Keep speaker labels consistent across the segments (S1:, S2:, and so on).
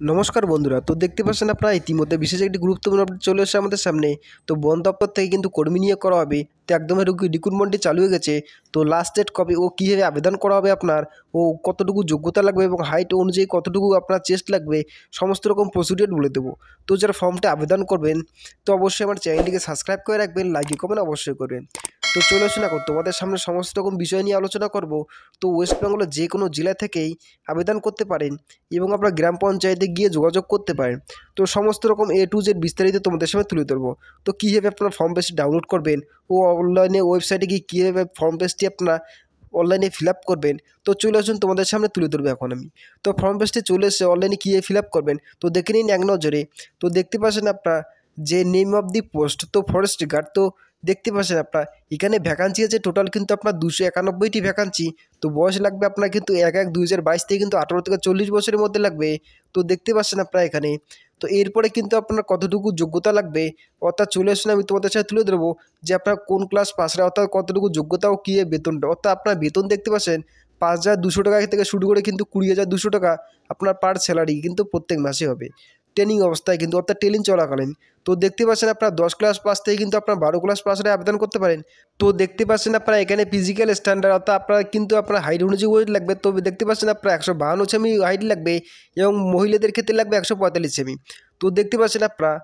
S1: নমস্কার বন্ধুরা, তো দেখতে পাচ্ছেন আপনারা, ইতিমধ্যে বিশেষ একটি গুরুত্বপূর্ণ আপডেট চলে এসেছে আমাদের সামনে। তো বন দপ্তর থেকে কিন্তু কর্মী নিয়োগ করা হবে, তো একদম রিক্রুটমেন্টটি চালু হয়ে গেছে। তো লাস্ট ডেট কবে ও কীভাবে আবেদন করা হবে আপনার, ও কতটুকু যোগ্যতা লাগবে এবং হাইট অনুযায়ী কতটুকু আপনার চেস্ট লাগবে, সমস্ত রকম প্রসিডিওর বলে দেবো। তো যারা ফর্মটা আবেদন করবেন, তো অবশ্যই আমার চ্যানেলটিকে সাবস্ক্রাইব করে রাখবেন লাইক কমেন্ট অবশ্যই করবেন। তো চলে আসুন এখন, তোমাদের সামনে সমস্ত রকম বিষয় নিয়ে আলোচনা করব। তো ওয়েস্ট বেঙ্গলের যে কোনো জেলা থেকেই আবেদন করতে পারেন এবং আপনার গ্রাম পঞ্চায়েতে গিয়ে যোগাযোগ করতে পারেন। তো সমস্ত রকম এ টু জেড বিস্তারিত তোমাদের সামনে তুলে ধরবো। তো কীভাবে আপনারা ফর্ম পেজটি ডাউনলোড করবেন ও অনলাইনে ওয়েবসাইটে গিয়ে কীভাবে ফর্ম পেজটি আপনারা অনলাইনে ফিল আপ করবেন, তো চলে আসুন তোমাদের সামনে তুলে ধরবো এখন আমি। তো ফর্ম পেজটি চলে এসে অনলাইনে কীভাবে ফিল আপ করবেন, তো দেখে নিন এক নজরে। তো দেখতে পাচ্ছেন আপনার যে নেম অফ দি পোস্ট তো ফরেস্ট গার্ড তো দেখতে পাচ্ছেন আপনার, এখানে ভ্যাকান্সি আছে টোটাল কিন্তু আপনার দুশো একানব্বইটি ভ্যাকান্সি তো বয়স লাগবে আপনার কিন্তু এক এক দুই হাজার বাইশ থেকে কিন্তু আঠারো থেকে চল্লিশ বছরের মধ্যে লাগবে, তো দেখতে পাচ্ছেন আপনার এখানে, তো এরপরে কিন্তু আপনার কতটুকু যোগ্যতা লাগবে, অর্থাৎ চলে আসুন আমি তোমাদের সাথে তুলে ধরবো যে আপনার কোন ক্লাস পাশে অর্থাৎ কতটুকু যোগ্যতা ও কী বেতনটা, অর্থাৎ আপনার বেতন দেখতে পাচ্ছেন পাঁচ হাজার দুশো টাকা থেকে শুরু করে কিন্তু কুড়ি হাজার দুশো টাকা আপনার পার স্যালারি কিন্তু প্রত্যেক মাসে হবে ট্রেনিং অবস্থায় কিন্তু, অর্থাৎ ট্রেনিং চলাকালীন। তো দেখতে পাচ্ছেন আপনার দশ ক্লাস পাস থেকে কিন্তু আপনার বারো ক্লাস পাসে আবেদন করতে পারেন। তো দেখতে পাচ্ছেন আপনারা এখানে ফিজিক্যাল স্ট্যান্ডার্ড অর্থাৎ আপনার কিন্তু আপনার হাইট অনুযায়ী ওয়েট লাগবে। তো দেখতে পাচ্ছেন আপনার একশো বাহান্ন সেমি হাইট লাগবে এবং মহিলাদের ক্ষেত্রে লাগবে একশো পঁয়তাল্লিশ সেমি তো দেখতে পাচ্ছেন আপনারা,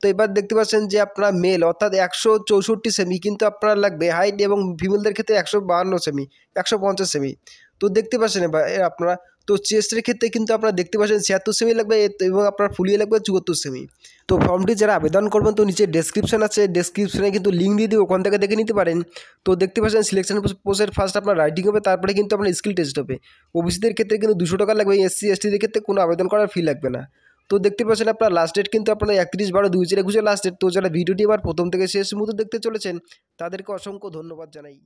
S1: তো এবার দেখতে পাচ্ছেন যে আপনার মেল অর্থাৎ একশো চৌষট্টি সেমি কিন্তু আপনার লাগবে হাইট এবং ফিমেলদের ক্ষেত্রে একশো বাহান্ন সেমি একশো পঞ্চাশ সেমি তো দেখতে পাচ্ছেন এবার আপনারা, তো চেস্টের ক্ষেত্রে কিন্তু আপনারা দেখতে পাচ্ছেন ছিয়াত্তর সেমি লাগবে এবং আপনার ফুলিয়ে লাগবে চুয়াত্তর সেমি তো ফর্মটি যারা আবেদন করবেন, তো নিচে ডেসক্রিপশন আছে ডেসক্রিপশনে কিন্তু লিঙ্ক দিয়ে দিই ওখান থেকে দেখে নিতে পারেন। তো দেখতে পাচ্ছেন সিলেকশন পোস্টের ফার্স্ট আপনার রাইটিং হবে, তারপরে কিন্তু আপনার স্কিল টেস্ট হবে। ওবিসিদের ক্ষেত্রে কিন্তু দুশো টাকা লাগবে এসসি এসটিদের ক্ষেত্রে কোনো আবেদন করার ফি লাগবে না। তো দেখতে পাচ্ছেন আপনার লাস্ট ডেট কিন্তু আপনার একত্রিশ বারো দুই হাজার একুশে লাস্ট ডেট তো যারা ভিডিওটি আবার প্রথম থেকে শেষ মুহূর্তে দেখতে চলেছেন, তাদেরকে অসংখ্য ধন্যবাদ জানাই।